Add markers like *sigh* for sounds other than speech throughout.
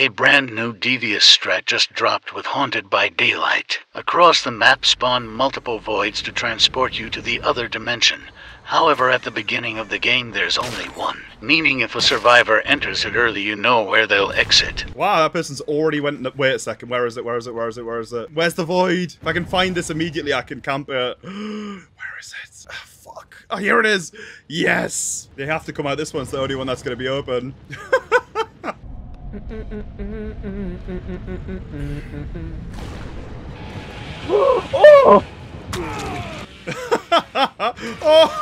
A brand new devious strat just dropped with Haunted by Daylight. Across the map spawn multiple voids to transport you to the other dimension. However, at the beginning of the game, there's only one. Meaning if a survivor enters it early, you know where they'll exit. Wow, that person's already went. Wait a second. Where is it? Where is it? Where is it? Where is it? Where's the void? If I can find this immediately, I can camp it. *gasps* Where is it? Ah, fuck. Oh, here it is. Yes. They have to come out. This one's the only one that's going to be open. *laughs* oh! *laughs* oh!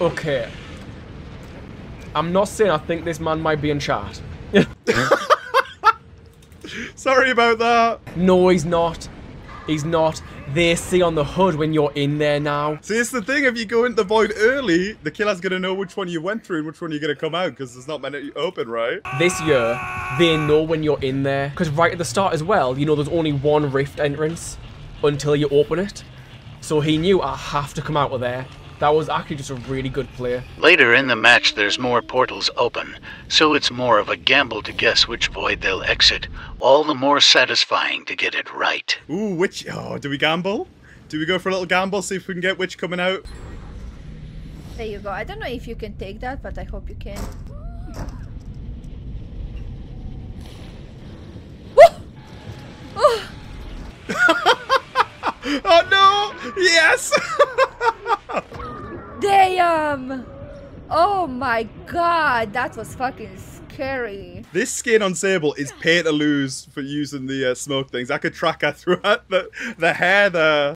okay. I'm not saying I think this man might be in chat. *laughs* Sorry about that. No, he's not. He's not. They see on the HUD when you're in there now. See, it's the thing. If you go into the void early, the killer's going to know which one you went through and which one you're to come out because there's not many open, right? This year, they know when you're in there. Because right at the start as well, you know there's only one rift entrance until you open it. So he knew I have to come out of there. That was actually just a really good play. Later in the match, there's more portals open, so it's more of a gamble to guess which void they'll exit. All the more satisfying to get it right. Ooh, which? Oh, do we gamble? Do we go for a little gamble, see if we can get which coming out? There you go. I don't know if you can take that, but I hope you can. *laughs* oh no! Yes! *laughs* Damn! Oh my god, that was fucking scary. This skin on Sable is pay to lose for using the uh, smoke things. I could track her throughout the, the hair there.